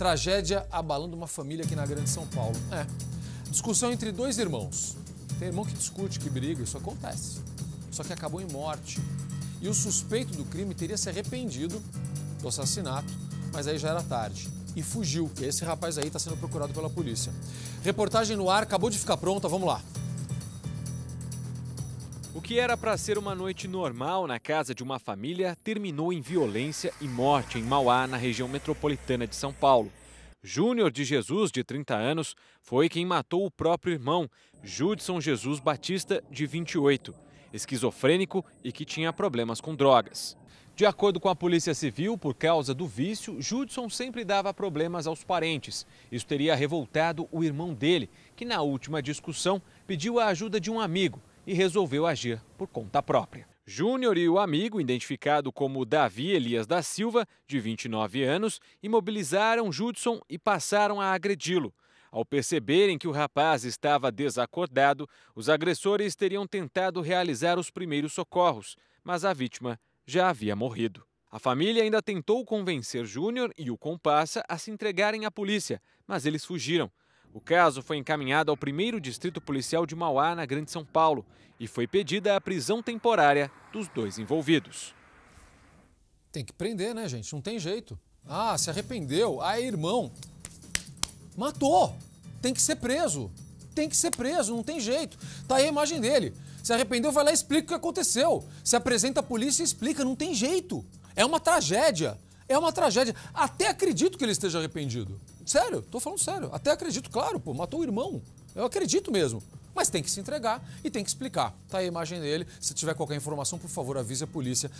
Tragédia abalando uma família aqui na Grande São Paulo. É. Discussão entre dois irmãos. Tem irmão que discute, que briga, isso acontece. Só que acabou em morte. E o suspeito do crime teria se arrependido do assassinato, mas aí já era tarde. E fugiu. E esse rapaz aí está sendo procurado pela polícia. Reportagem no ar, acabou de ficar pronta, vamos lá. O que era para ser uma noite normal na casa de uma família terminou em violência e morte em Mauá, na região metropolitana de São Paulo. Júnior de Jesus, de 30 anos, foi quem matou o próprio irmão, Judson Jesus Batista, de 28, esquizofrênico e que tinha problemas com drogas. De acordo com a Polícia Civil, por causa do vício, Judson sempre dava problemas aos parentes. Isso teria revoltado o irmão dele, que na última discussão pediu a ajuda de um amigo e resolveu agir por conta própria. Júnior e o amigo, identificado como Davi Elias da Silva, de 29 anos, imobilizaram Judson e passaram a agredi-lo. Ao perceberem que o rapaz estava desacordado, os agressores teriam tentado realizar os primeiros socorros, mas a vítima já havia morrido. A família ainda tentou convencer Júnior e o comparsa a se entregarem à polícia, mas eles fugiram. O caso foi encaminhado ao primeiro Distrito Policial de Mauá, na Grande São Paulo, e foi pedida a prisão temporária dos dois envolvidos. Tem que prender, né, gente? Não tem jeito. Ah, se arrependeu. Ah, é irmão. Matou. Tem que ser preso. Tem que ser preso, não tem jeito. Tá aí a imagem dele. Se arrependeu, vai lá e explica o que aconteceu. Se apresenta a polícia e explica, não tem jeito. É uma tragédia. É uma tragédia. Até acredito que ele esteja arrependido. Sério, tô falando sério. Até acredito, claro, pô, matou o irmão. Eu acredito mesmo. Mas tem que se entregar e tem que explicar. Tá aí a imagem dele. Se tiver qualquer informação, por favor, avise a polícia.